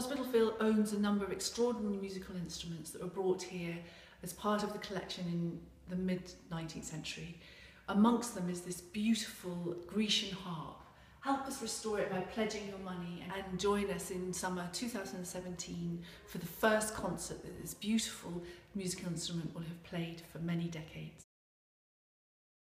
Hospitalfield owns a number of extraordinary musical instruments that were brought here as part of the collection in the mid 19th century. Amongst them is this beautiful Grecian harp. Help us restore it by pledging your money and join us in summer 2017 for the first concert that this beautiful musical instrument will have played for many decades.